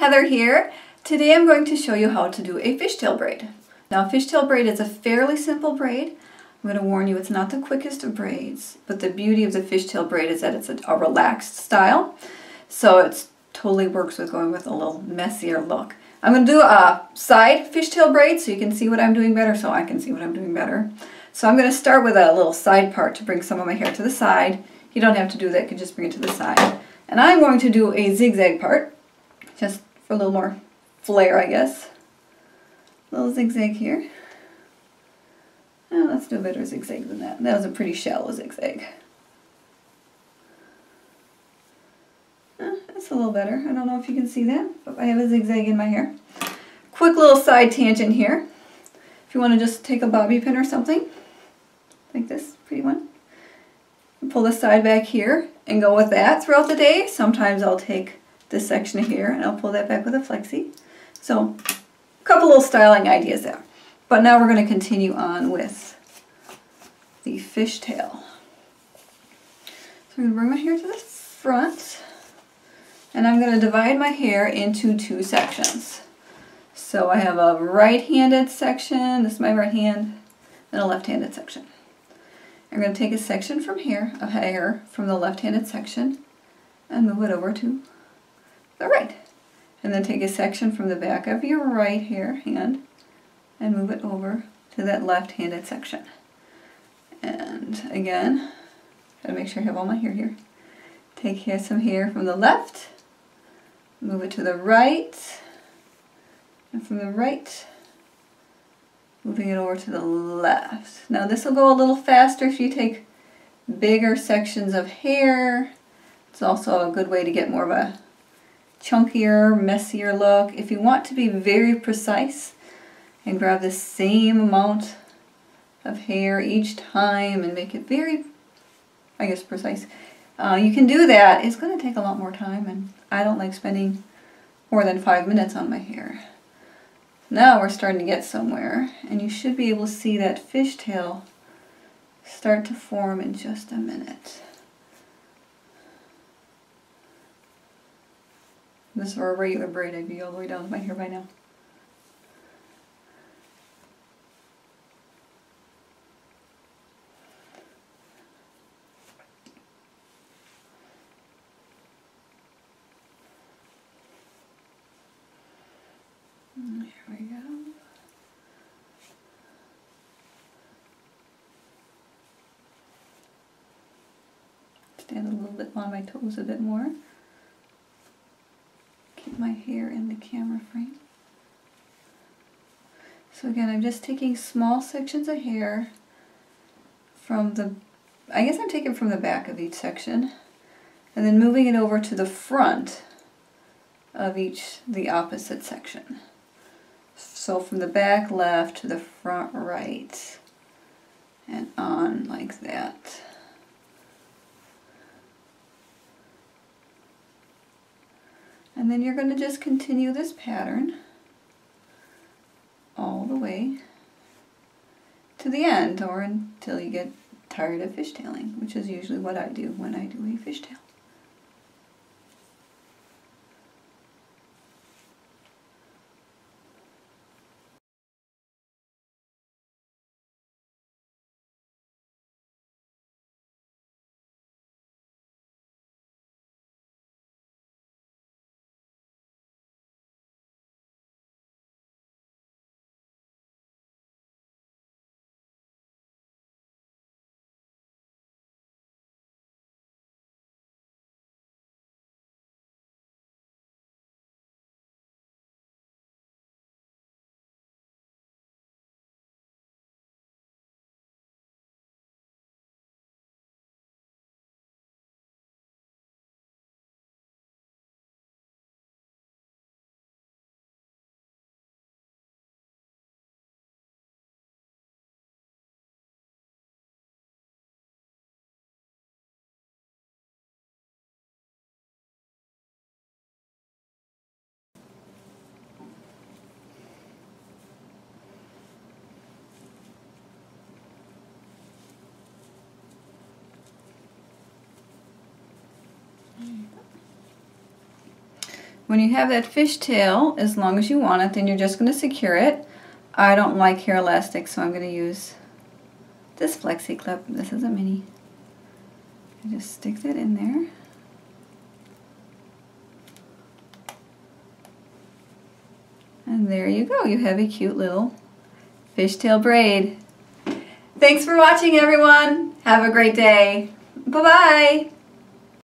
Heather here. Today I'm going to show you how to do a fishtail braid. Now fishtail braid is a fairly simple braid. I'm going to warn you it's not the quickest of braids, but the beauty of the fishtail braid is that it's a, a relaxed style. So it totally works with going with a little messier look. I'm going to do a side fishtail braid so you can see what I'm doing better so I can see what I'm doing better. So I'm going to start with a little side part to bring some of my hair to the side. You don't have to do that, you can just bring it to the side. And I'm going to do a zigzag part just for a little more flair, I guess. A little zigzag here. Oh, let's do a better zigzag than that. That was a pretty shallow zigzag. Uh, that's a little better. I don't know if you can see that, but I have a zigzag in my hair. Quick little side tangent here. If you want to just take a bobby pin or something, like this pretty one, pull the side back here and go with that throughout the day. Sometimes I'll take this section here and I'll pull that back with a flexi. So a couple little styling ideas there. But now we're going to continue on with the fishtail. So I'm going to bring my hair to the front and I'm going to divide my hair into two sections. So I have a right-handed section, this is my right hand, and a left-handed section. I'm going to take a section from here, a hair from the left-handed section, and move it over to the right. And then take a section from the back of your right here hand and move it over to that left-handed section. And again, gotta make sure I have all my hair here. Take here some hair from the left, move it to the right, and from the right, moving it over to the left. Now this will go a little faster if you take bigger sections of hair. It's also a good way to get more of a chunkier, messier look. If you want to be very precise and grab the same amount of hair each time and make it very, I guess, precise, uh, you can do that. It's going to take a lot more time and I don't like spending more than five minutes on my hair. Now we're starting to get somewhere and you should be able to see that fishtail start to form in just a minute. This were a regular braid, I'd be all the way down to my hair by now. Mm, there we go. Stand a little bit on my toes a bit more my hair in the camera frame. So again, I'm just taking small sections of hair from the, I guess I'm taking from the back of each section, and then moving it over to the front of each, the opposite section. So from the back left to the front right, and on like that. And then you're going to just continue this pattern all the way to the end or until you get tired of fishtailing, which is usually what I do when I do a fishtail. When you have that fishtail, as long as you want it, then you're just going to secure it. I don't like hair elastic, so I'm going to use this flexi clip. This is a mini. I just stick that in there. And there you go. You have a cute little fishtail braid. Thanks for watching, everyone. Have a great day. Bye-bye.